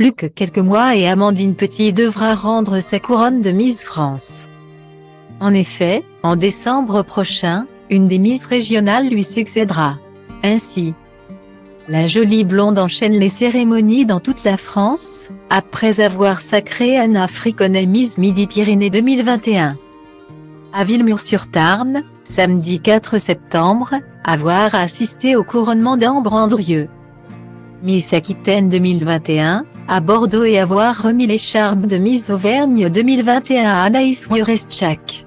Plus que quelques mois et Amandine Petit devra rendre sa couronne de Miss France. En effet, en décembre prochain, une des Miss régionales lui succédera. Ainsi, la jolie blonde enchaîne les cérémonies dans toute la France, après avoir sacré Anna Friconet Miss Midi-Pyrénées 2021. À Villemur-sur-Tarn, samedi 4 septembre, avoir assisté au couronnement d'Ambre Andrieux. Miss Aquitaine 2021, à Bordeaux et avoir remis l'écharpe de Miss Auvergne 2021 à Anaïs Wiereschak.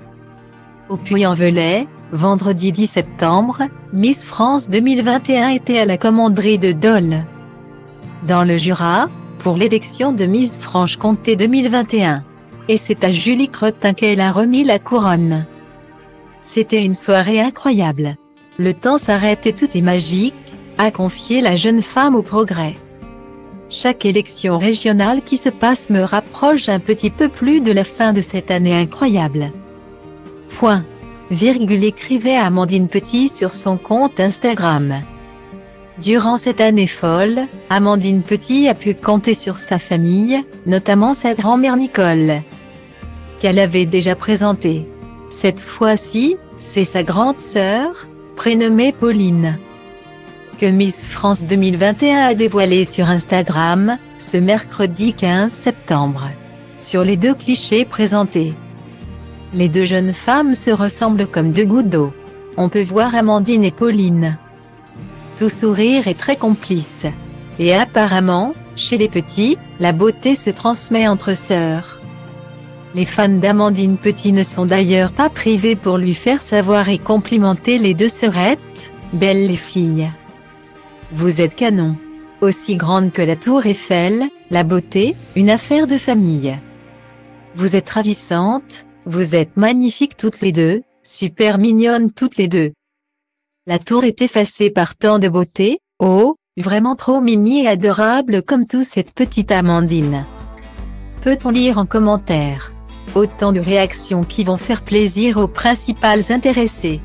Au Puy-en-Velay, vendredi 10 septembre, Miss France 2021 était à la commanderie de Dole. Dans le Jura, pour l'élection de Miss Franche-Comté 2021. Et c'est à Julie Cretin qu'elle a remis la couronne. C'était une soirée incroyable. Le temps s'arrête et tout est magique, a confié la jeune femme au progrès. Chaque élection régionale qui se passe me rapproche un petit peu plus de la fin de cette année incroyable. Point. Virgule écrivait Amandine Petit sur son compte Instagram. Durant cette année folle, Amandine Petit a pu compter sur sa famille, notamment sa grand-mère Nicole, qu'elle avait déjà présentée. Cette fois-ci, c'est sa grande sœur, prénommée Pauline, Miss France 2021 a dévoilé sur Instagram, ce mercredi 15 septembre. Sur les deux clichés présentés, les deux jeunes femmes se ressemblent comme deux gouttes d'eau. On peut voir Amandine et Pauline. Tout sourire est très complice. Et apparemment, chez les petits, la beauté se transmet entre sœurs. Les fans d'Amandine Petit ne sont d'ailleurs pas privés pour lui faire savoir et complimenter les deux sœurettes, belles les filles. Vous êtes canon. Aussi grande que la tour Eiffel, la beauté, une affaire de famille. Vous êtes ravissantes, vous êtes magnifiques toutes les deux, super mignonnes toutes les deux. La tour est effacée par tant de beauté, oh, vraiment trop mimi et adorable comme tout cette petite Amandine. Peut-on lire en commentaire? Autant de réactions qui vont faire plaisir aux principales intéressées.